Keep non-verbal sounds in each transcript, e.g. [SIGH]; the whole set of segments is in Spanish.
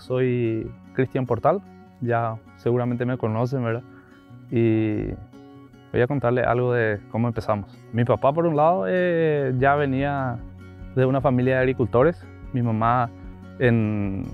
Soy Cristian Portal, ya seguramente me conocen, ¿verdad? Y voy a contarle algo de cómo empezamos. Mi papá, por un lado, eh, ya venía de una familia de agricultores. Mi mamá en,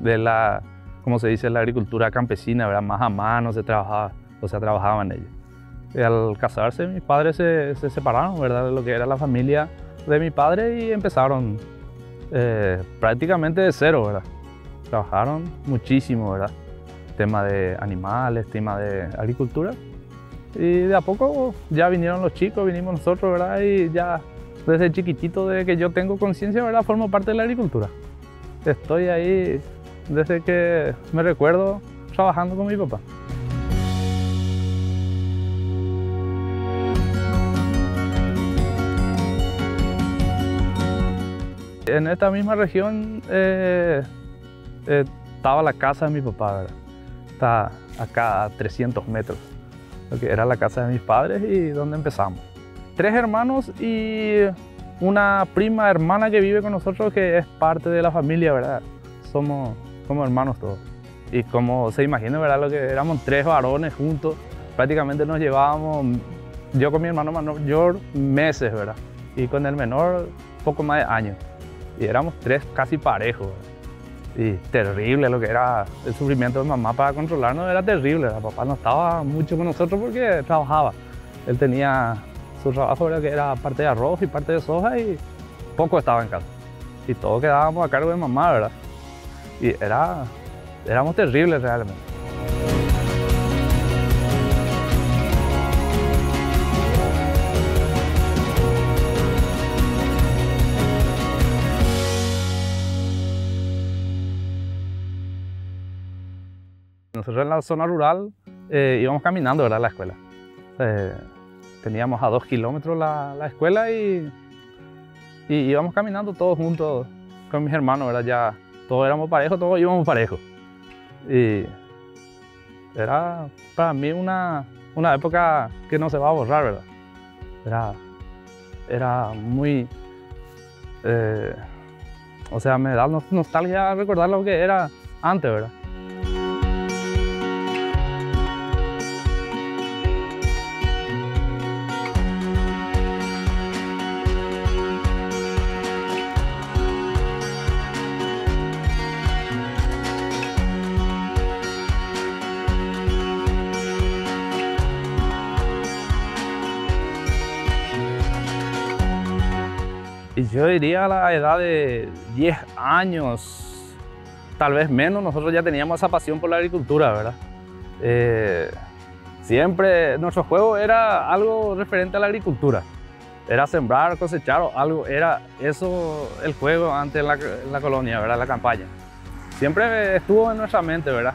de la, como se dice, la agricultura campesina, ¿verdad? Más a mano se trabajaba, o sea, trabajaba en ella. Y al casarse, mis padres se, se, separaron, ¿verdad? De lo que era la familia de mi padre y empezaron eh, prácticamente de cero, ¿verdad? Trabajaron muchísimo, ¿verdad? Tema de animales, tema de agricultura. Y de a poco ya vinieron los chicos, vinimos nosotros, ¿verdad? Y ya desde chiquitito, desde que yo tengo conciencia, ¿verdad? Formo parte de la agricultura. Estoy ahí desde que me recuerdo trabajando con mi papá. En esta misma región eh, eh, estaba la casa de mi papá, ¿verdad? Está acá a 300 metros, lo que era la casa de mis padres y donde empezamos. Tres hermanos y una prima hermana que vive con nosotros que es parte de la familia, ¿verdad? Somos como hermanos todos. Y como se imagina, ¿verdad? Lo que éramos tres varones juntos, prácticamente nos llevábamos, yo con mi hermano mayor, meses, ¿verdad? Y con el menor, poco más de años. Y éramos tres casi parejos, ¿verdad? Y terrible lo que era el sufrimiento de mamá para controlarnos, era terrible. El papá no estaba mucho con nosotros porque trabajaba. Él tenía su trabajo que era parte de arroz y parte de soja y poco estaba en casa. Y todos quedábamos a cargo de mamá, ¿verdad? Y era, éramos terribles realmente. Nosotros en la zona rural eh, íbamos caminando ¿verdad? a la escuela. Eh, teníamos a dos kilómetros la, la escuela y, y, íbamos caminando todos juntos con mis hermanos, ¿verdad? Ya todos éramos parejos, todos íbamos parejos. Y era para mí una, una época que no se va a borrar, ¿verdad? Era, era muy... Eh, o sea, me da nostalgia recordar lo que era antes, ¿verdad? Yo diría a la edad de 10 años, tal vez menos, nosotros ya teníamos esa pasión por la agricultura, ¿verdad? Eh, siempre nuestro juego era algo referente a la agricultura. Era sembrar, cosechar o algo, era eso el juego antes en la, colonia, ¿verdad? La campaña. Siempre estuvo en nuestra mente, ¿verdad?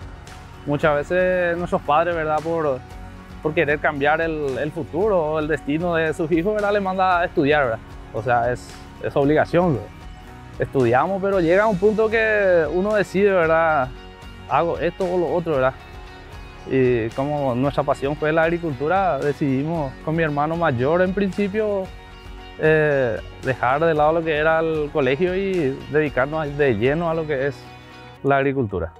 Muchas veces nuestros padres, ¿verdad? Por, por querer cambiar el, el futuro o el destino de sus hijos, ¿verdad? Le manda a estudiar, ¿verdad? O sea, es, es obligación. Estudiamos, pero llega un punto que uno decide, ¿verdad? Hago esto o lo otro, ¿verdad? Y como nuestra pasión fue la agricultura, decidimos con mi hermano mayor en principio eh, dejar de lado lo que era el colegio y dedicarnos de lleno a lo que es la agricultura.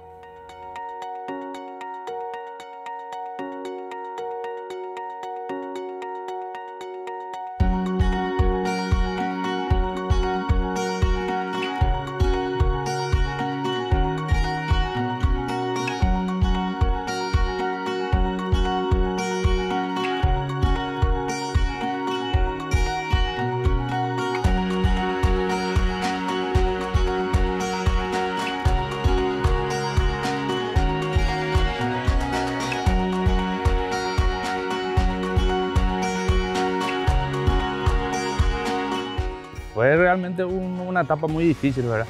Realmente una etapa muy difícil, ¿verdad?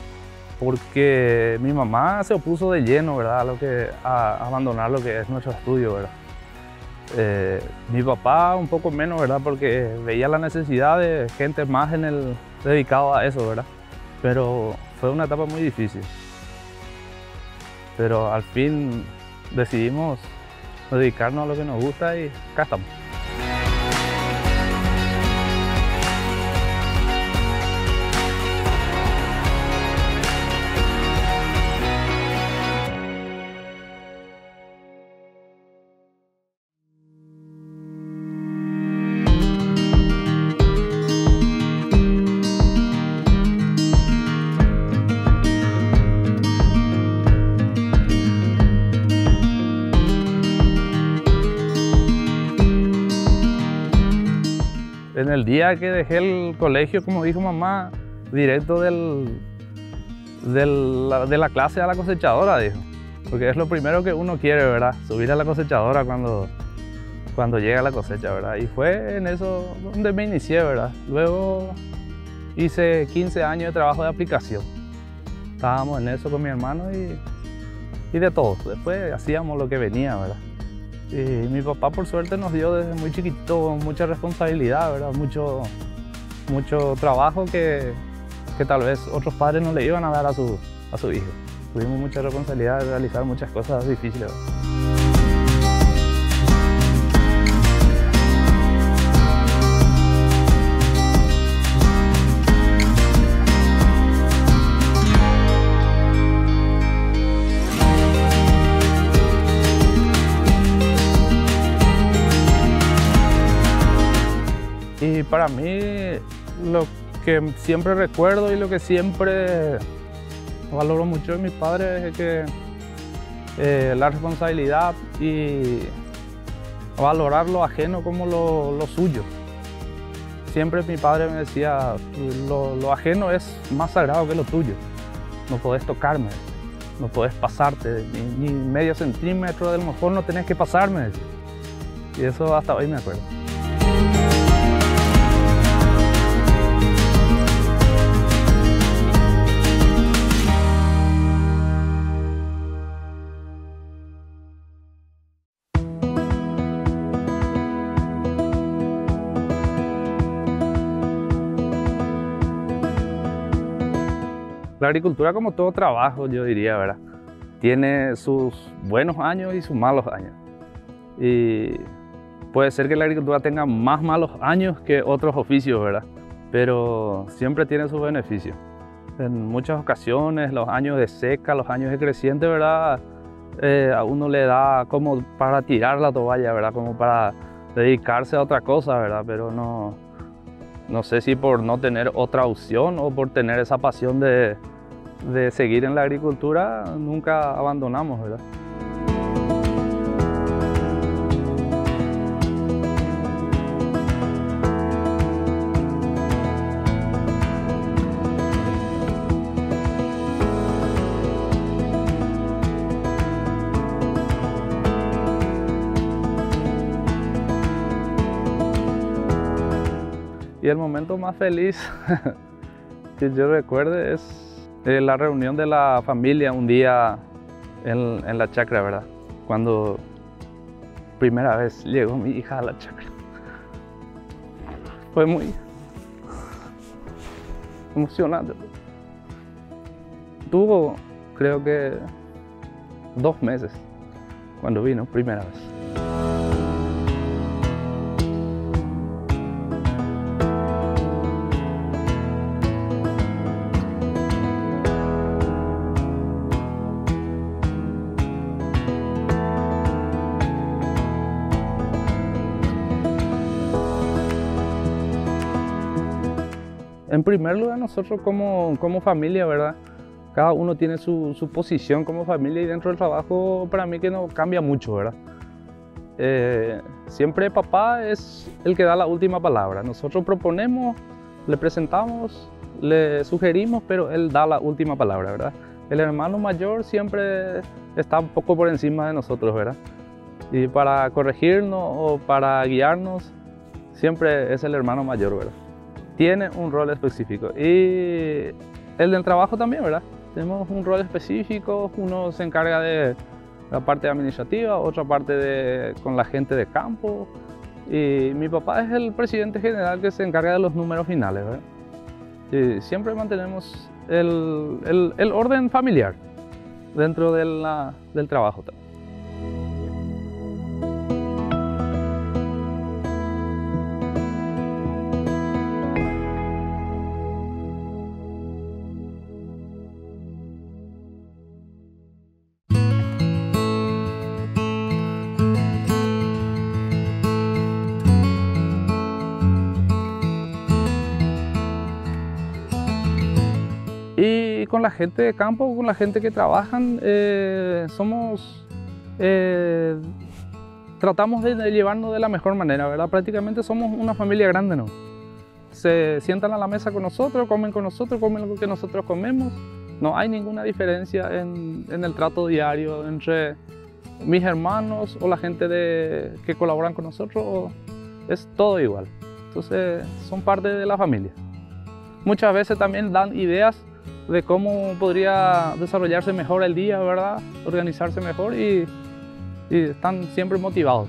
Porque mi mamá se opuso de lleno, ¿verdad? A, abandonar lo que es nuestro estudio, ¿verdad? Eh, mi papá un poco menos, ¿verdad? Porque veía la necesidad de gente más en el, dedicado a eso, ¿verdad? Pero fue una etapa muy difícil. Pero al fin decidimos dedicarnos a lo que nos gusta y acá estamos. El día que dejé el colegio, como dijo mamá, directo del, de la clase a la cosechadora, dijo. Porque es lo primero que uno quiere, ¿verdad? Subir a la cosechadora cuando, cuando llega la cosecha, ¿verdad? Y fue en eso donde me inicié, ¿verdad? Luego hice 15 años de trabajo de aplicación. Estábamos en eso con mi hermano y, y de todo. Después hacíamos lo que venía, ¿verdad? Y mi papá por suerte nos dio desde muy chiquito mucha responsabilidad, ¿verdad? Mucho, mucho trabajo que, que tal vez otros padres no le iban a dar a su, a su hijo. Tuvimos mucha responsabilidad de realizar muchas cosas difíciles. Para mí lo que siempre recuerdo y lo que siempre valoro mucho de mis padres es que eh, la responsabilidad y valorar lo ajeno como lo, suyo. Siempre mi padre me decía, lo, ajeno es más sagrado que lo tuyo. No podés tocarme, no podés pasarte, ni, ni medio centímetro del mejor no tenés que pasarme. Y eso hasta hoy me acuerdo. La agricultura como todo trabajo, yo diría, ¿verdad? Tiene sus buenos años y sus malos años. Y puede ser que la agricultura tenga más malos años que otros oficios, ¿verdad? Pero siempre tiene sus beneficios. En muchas ocasiones, los años de seca, los años de creciente, ¿verdad? Eh, a uno le da como para tirar la toalla, ¿verdad? Como para dedicarse a otra cosa, ¿verdad? Pero no, no sé si por no tener otra opción o por tener esa pasión de, seguir en la agricultura, nunca abandonamos, ¿verdad? Y el momento más feliz [LAUGHS] que yo recuerde es la reunión de la familia un día en, la chacra, ¿verdad? Cuando primera vez llegó mi hija a la chacra. Fue muy emocionante. Tuvo, creo que, dos meses cuando vino primera vez. En primer lugar, nosotros como, como familia, ¿verdad? Cada uno tiene su, su, posición como familia y dentro del trabajo para mí que no cambia mucho, ¿verdad? Eh, siempre papá es el que da la última palabra. Nosotros proponemos, le presentamos, le sugerimos, pero él da la última palabra, ¿verdad? El hermano mayor siempre está un poco por encima de nosotros, ¿verdad? Y para corregirnos o para guiarnos, siempre es el hermano mayor, ¿verdad? Tiene un rol específico. Y el del trabajo también, ¿verdad? Tenemos un rol específico, uno se encarga de la parte administrativa, otra parte de, con la gente de campo. Y mi papá es el presidente general que se encarga de los números finales, ¿verdad? Y siempre mantenemos el, el, el orden familiar dentro de la, del trabajo. Con la gente de campo, con la gente que trabajan, eh, somos, eh, tratamos de, llevarnos de la mejor manera, ¿verdad? Prácticamente somos una familia grande, ¿no? se sientan a la mesa con nosotros, comen con nosotros, comen lo que nosotros comemos. No hay ninguna diferencia en, el trato diario entre mis hermanos o la gente de, que colaboran con nosotros. Es todo igual. Entonces son parte de la familia. Muchas veces también dan ideas de cómo podría desarrollarse mejor el día, ¿verdad? Organizarse mejor y, están siempre motivados.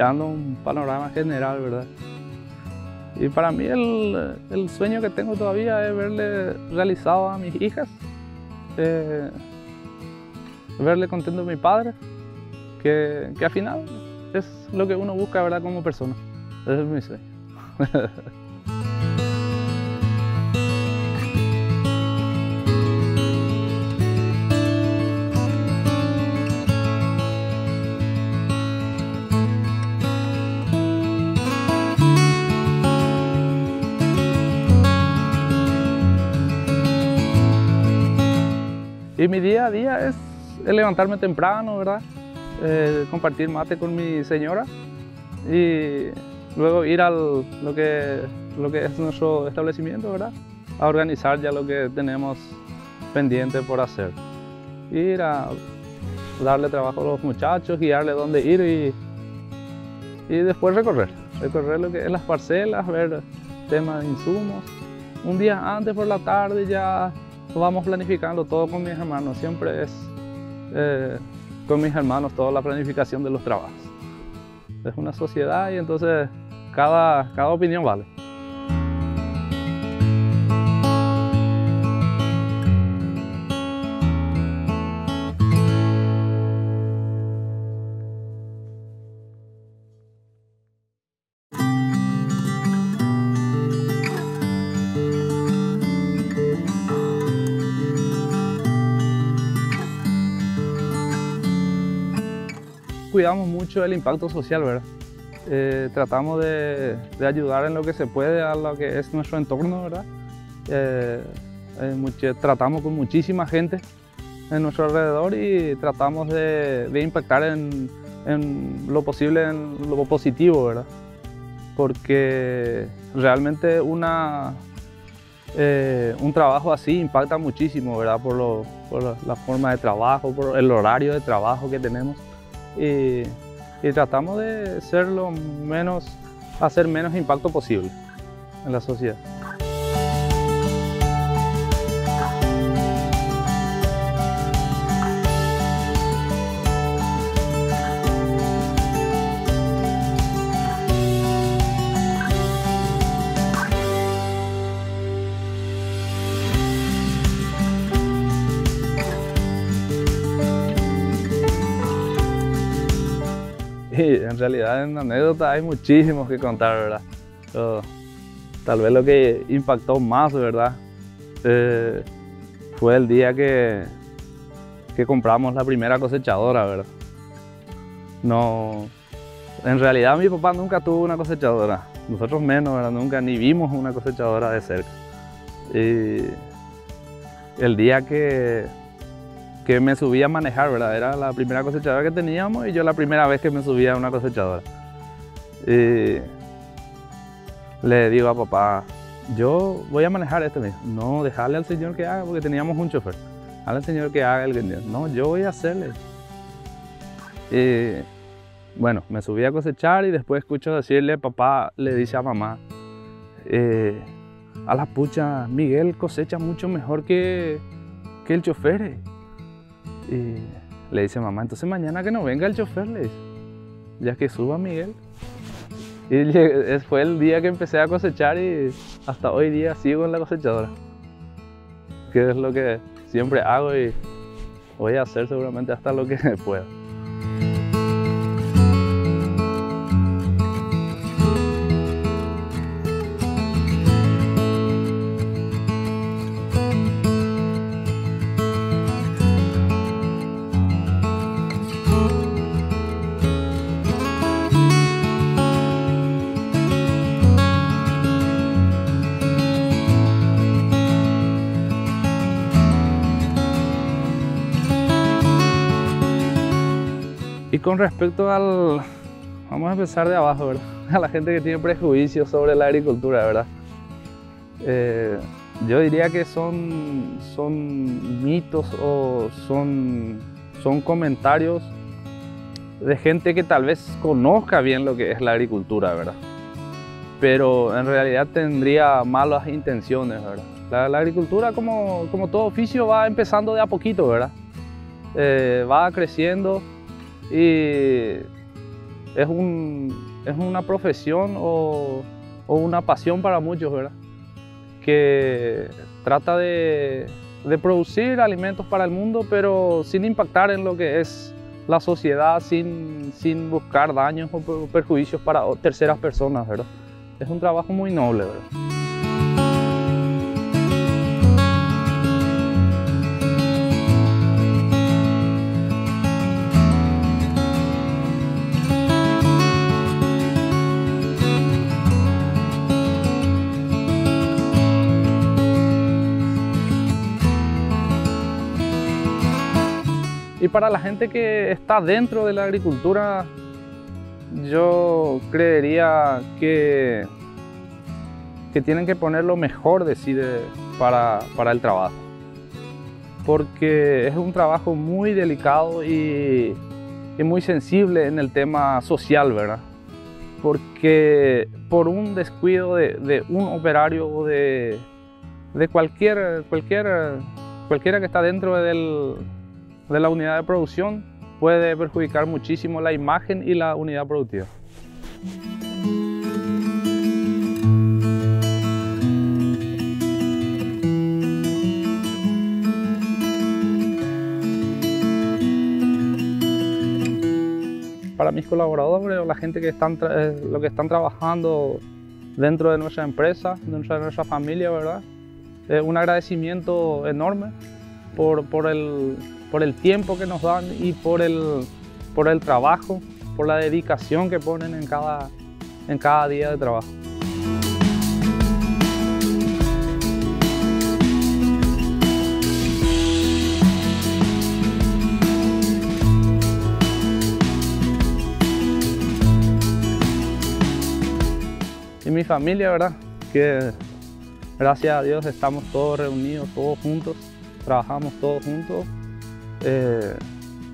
mirando panorama general, ¿verdad? Y para mí el, sueño que tengo todavía es verle realizado a mis hijas, eh, verle contento a mi padre, que, que al final es lo que uno busca, ¿verdad? Como persona. Ese es mi sueño. [LAUGHS] Y mi día a día es levantarme temprano, ¿verdad? Eh, compartir mate con mi señora y luego ir a lo que, lo que es nuestro establecimiento, ¿verdad? A organizar ya lo que tenemos pendiente por hacer. Ir a darle trabajo a los muchachos, guiarle dónde ir y, y después recorrer. Recorrer lo que es las parcelas, ver temas de insumos. Un día antes por la tarde ya vamos planificando todo con mis hermanos, siempre es eh, con mis hermanos toda la planificación de los trabajos. Es una sociedad y entonces cada, cada opinión vale. Cuidamos mucho el impacto social, ¿verdad? Eh, tratamos de, ayudar en lo que se puede a lo que es nuestro entorno, ¿verdad? Eh, eh, tratamos con muchísima gente en nuestro alrededor y tratamos de, impactar en, lo posible, en lo positivo, ¿verdad? Porque realmente una, un trabajo así impacta muchísimo, ¿verdad? Por, por la forma de trabajo, por el horario de trabajo que tenemos y, tratamos de ser lo menos, hacer menos impacto posible en la sociedad. En realidad en anécdota hay muchísimos que contar, ¿verdad? tal vez lo que impactó más, ¿verdad? Eh, fue el día que, que compramos la primera cosechadora, ¿verdad? No, en realidad mi papá nunca tuvo una cosechadora, nosotros menos, ¿verdad? Nunca ni vimos una cosechadora de cerca. Y el día que que me subí a manejar, ¿verdad? Era la primera cosechadora que teníamos y yo la primera vez que me subía a una cosechadora. Y le digo a papá, yo voy a manejar este mismo. No, dejarle al señor que haga porque teníamos un chofer. Al señor que haga el que No, yo voy a hacerle. Bueno, me subí a cosechar y después escucho decirle, papá le dice a mamá, eh, a la pucha, Miguel cosecha mucho mejor que, que el chofer. Y le dice mamá, entonces mañana que no venga el chofer, le dice, ya que suba Miguel. Y [LAUGHS] fue el día que empecé a cosechar y hasta hoy día sigo en la cosechadora. Que es lo que siempre hago y voy a hacer seguramente hasta lo que [LAUGHS] pueda. Con respecto al... Vamos a empezar de abajo, ¿verdad? [LAUGHS] A la gente que tiene prejuicios sobre la agricultura, ¿verdad? Eh, yo diría que son, son mitos o son, son comentarios de gente que tal vez conozca bien lo que es la agricultura, ¿verdad? Pero en realidad tendría malas intenciones, ¿verdad? La, agricultura, como, como, todo oficio, va empezando de a poquito, ¿verdad? Eh, va creciendo y es, un, es una profesión o, o, una pasión para muchos, ¿verdad? Que trata de, de producir alimentos para el mundo, pero sin impactar en lo que es la sociedad sin, sin buscar daños o perjuicios para terceras personas, ¿verdad? Es un trabajo muy noble, ¿verdad? Para la gente que está dentro de la agricultura, yo creería que, que tienen que poner lo mejor de sí para, para, el trabajo. Porque es un trabajo muy delicado y, y muy sensible en el tema social, ¿verdad? Porque por un descuido de, de un operario o de, de cualquier, cualquier, cualquiera que está dentro del, de la unidad de producción puede perjudicar muchísimo la imagen y la unidad productiva. Para mis colaboradores o la gente que están, eh, lo que están trabajando dentro de nuestra empresa, dentro de nuestra familia, ¿verdad? un agradecimiento enorme por, por el, por el tiempo que nos dan y por el, por el trabajo, por la dedicación que ponen en cada, en cada día de trabajo. Y mi familia, ¿verdad? Que gracias a Dios estamos todos reunidos, todos juntos, trabajamos todos juntos eh,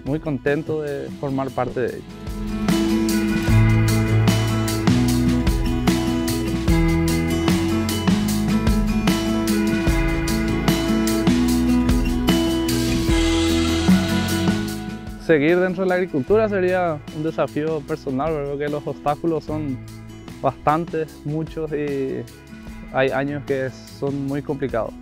muy contento de formar parte de ello. Seguir dentro de la agricultura sería un desafío personal, creo los obstáculos son bastantes, muchos y hay años que son muy complicados.